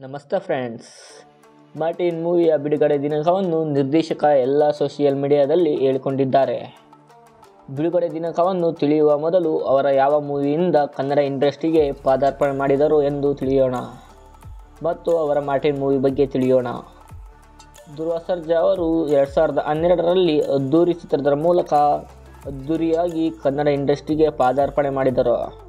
ನಮಸ್ತೆ friends. Martin ಮೂವಿಯ ಬಿಡುಗಡೆ ದಿನಾಂಕವನ್ನು ನಿರ್ದೇಶಕ ಎಲ್ಲ ಸೋಷಿಯಲ್ ಮೀಡಿಯಾದಲ್ಲಿ ಹೇಳಿಕೊಂಡಿದ್ದಾರೆ. ಬಿಡುಗಡೆ ದಿನಾಂಕವನ್ನು ತಿಳಿಯುವ ಮೊದಲು ಅವರ ಯಾವ ಮೂವಿಯಿಂದ ಕನ್ನಡ ಇಂಡಸ್ಟ್ರಿಗೆ ಪಾದಾರ್ಪಣೆ ಮಾಡಿದರು ಎಂದು ತಿಳಿಯೋಣ. ಮತ್ತು ಅವರ ಮಾರ್ಟಿನ್ ಮೂವಿ ಬಗ್ಗೆ ತಿಳಿಯೋಣ. ದುರ್ವಾಸರ್ಜ ಸರ್ಜಾ ಅವರು ಎರಡು ಸಾವಿರದ ಹನ್ನೆರಡರಲ್ಲಿ ಅದ್ದೂರಿ ಚಿತ್ರದ ಮೂಲಕ ಅದ್ದೂರಿಯಾಗಿ ಕನ್ನಡ ಇಂಡಸ್ಟ್ರಿಗೆ ಪಾದಾರ್ಪಣೆ ಮಾಡಿದರು.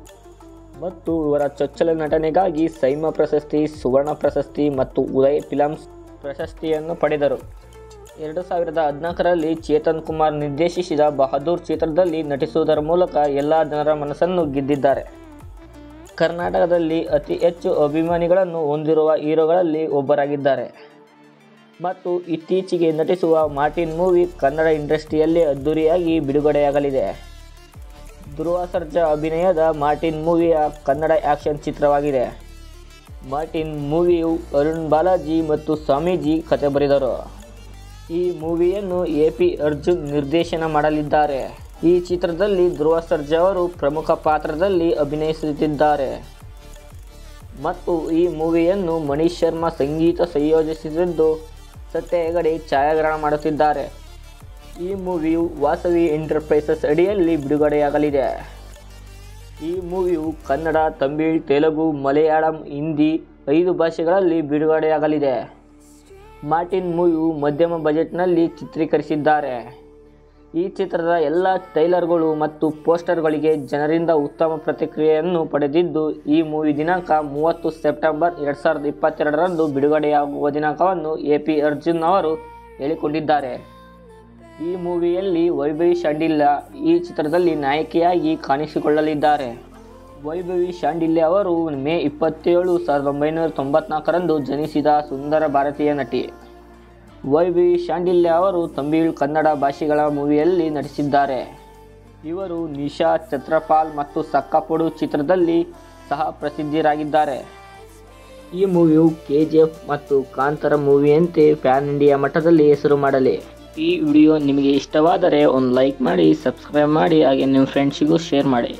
ಮತ್ತು ಇವರ ಚೊಚ್ಚಲ ನಟನೆಗಾಗಿ ಸೈಮ ಪ್ರಶಸ್ತಿ, ಸುವರ್ಣ ಪ್ರಶಸ್ತಿ ಮತ್ತು ಉದಯ್ ಫಿಲಮ್ಸ್ ಪ್ರಶಸ್ತಿಯನ್ನು ಪಡೆದರು. ಎರಡು ಸಾವಿರದ ಹದಿನಾಲ್ಕರಲ್ಲಿ ಚೇತನ್ ಕುಮಾರ್ ನಿರ್ದೇಶಿಸಿದ ಬಹದ್ದೂರ್ ಚಿತ್ರದಲ್ಲಿ ನಟಿಸುವುದರ ಮೂಲಕ ಎಲ್ಲ ಜನರ ಮನಸ್ಸನ್ನು ಗೆದ್ದಿದ್ದಾರೆ. ಕರ್ನಾಟಕದಲ್ಲಿ ಅತಿ ಹೆಚ್ಚು ಅಭಿಮಾನಿಗಳನ್ನು ಹೊಂದಿರುವ ಹೀರೋಗಳಲ್ಲಿ ಒಬ್ಬರಾಗಿದ್ದಾರೆ. ಮತ್ತು ಇತ್ತೀಚೆಗೆ ನಟಿಸುವ ಮಾರ್ಟಿನ್ ಮೂವಿ ಕನ್ನಡ ಇಂಡಸ್ಟ್ರಿಯಲ್ಲಿ ಅದ್ದೂರಿಯಾಗಿ ಬಿಡುಗಡೆಯಾಗಲಿದೆ. ಧ್ರುವ ಸರ್ಜಾ ಅಭಿನಯದ ಮಾರ್ಟಿನ್ ಮೂವಿಯ ಕನ್ನಡ ಆ್ಯಕ್ಷನ್ ಚಿತ್ರವಾಗಿದೆ. ಮಾರ್ಟಿನ್ ಮೂವಿಯು ಅರುಣ್ ಬಾಲಾಜಿ ಮತ್ತು ಸ್ವಾಮೀಜಿ ಕತೆ ಬರೆದರು. ಈ ಮೂವಿಯನ್ನು ಎ ಪಿ ಅರ್ಜುನ್ ನಿರ್ದೇಶನ ಮಾಡಲಿದ್ದಾರೆ. ಈ ಚಿತ್ರದಲ್ಲಿ ಧ್ರುವ ಸರ್ಜಾ ಅವರು ಪ್ರಮುಖ ಪಾತ್ರದಲ್ಲಿ ಅಭಿನಯಿಸುತ್ತಿದ್ದಾರೆ. ಮತ್ತು ಈ ಮೂವಿಯನ್ನು ಮನೀಶ್ ಶರ್ಮಾ ಸಂಗೀತ ಸಂಯೋಜಿಸಿದ್ದು ಸತ್ಯ ಹೆಗಡೆ ಛಾಯಾಗ್ರಹಣ ಮಾಡುತ್ತಿದ್ದಾರೆ. ಈ ಮೂವಿಯು ವಾಸವಿ ಎಂಟರ್ಪ್ರೈಸಸ್ ಅಡಿಯಲ್ಲಿ ಬಿಡುಗಡೆಯಾಗಲಿದೆ. ಈ ಮೂವಿಯು ಕನ್ನಡ, ತಮಿಳ್, ತೆಲುಗು, ಮಲಯಾಳಂ, ಹಿಂದಿ ಐದು ಭಾಷೆಗಳಲ್ಲಿ ಬಿಡುಗಡೆಯಾಗಲಿದೆ. ಮಾರ್ಟಿನ್ ಮೂವಿಯು ಮಧ್ಯಮ ಬಜೆಟ್ನಲ್ಲಿ ಚಿತ್ರೀಕರಿಸಿದ್ದಾರೆ. ಈ ಚಿತ್ರದ ಎಲ್ಲ ಟೈಲರ್ಗಳು ಮತ್ತು ಪೋಸ್ಟರ್ಗಳಿಗೆ ಜನರಿಂದ ಉತ್ತಮ ಪ್ರತಿಕ್ರಿಯೆಯನ್ನು ಪಡೆದಿದ್ದು, ಈ ಮೂವಿ ದಿನಾಂಕ ಮೂವತ್ತು ಸೆಪ್ಟೆಂಬರ್ ಎರಡು ಸಾವಿರದ ಇಪ್ಪತ್ತೆರಡರಂದು ಬಿಡುಗಡೆಯಾಗುವ ದಿನಾಂಕವನ್ನು ಎ ಪಿ ಅರ್ಜುನ್ ಅವರು ಹೇಳಿಕೊಂಡಿದ್ದಾರೆ. ಈ ಮೂವಿಯಲ್ಲಿ ವೈಭವಿ ಶಾಂಡಿಲ್ಯ ಈ ಚಿತ್ರದಲ್ಲಿ ನಾಯಕಿಯಾಗಿ ಕಾಣಿಸಿಕೊಳ್ಳಲಿದ್ದಾರೆ. ವೈಭವಿ ಶಾಂಡಿಲ್ಯ ಅವರು ಮೇ ಇಪ್ಪತ್ತೇಳು ಸಾವಿರದ ಒಂಬೈನೂರ ತೊಂಬತ್ನಾಲ್ಕರಂದು ಜನಿಸಿದ ಸುಂದರ ಭಾರತೀಯ ನಟಿ. ವೈಭವಿ ಶಾಂಡಿಲ್ಯ ಅವರು ತಮಿಳು ಕನ್ನಡ ಭಾಷೆಗಳ ಮೂವಿಯಲ್ಲಿ ನಟಿಸಿದ್ದಾರೆ. ಇವರು ನಿಶಾ, ಛತ್ರಪಾಲ್ ಮತ್ತು ಸಕ್ಕಪೊಡು ಚಿತ್ರದಲ್ಲಿ ಸಹ ಪ್ರಸಿದ್ಧರಾಗಿದ್ದಾರೆ. ಈ ಮೂವಿಯು ಕೆ ಜಿ ಎಫ್ ಮತ್ತು ಕಾಂತರ ಮೂವಿಯಂತೆ ಪ್ಯಾನ್ ಇಂಡಿಯಾ ಮಟ್ಟದಲ್ಲಿ ಹೆಸರು ಮಾಡಲಿ. ಈ ವಿಡಿಯೋ ನಿಮಗೆ ಇಷ್ಟವಾದರೆ ಒಂದು ಲೈಕ್ ಮಾಡಿ ಸಬ್ಸ್ಕ್ರೈಬ್ ಮಾಡಿ ಹಾಗೆ ನಿಮ್ಮ ಫ್ರೆಂಡ್ಸಿಗೂ ಶೇರ್ ಮಾಡಿ.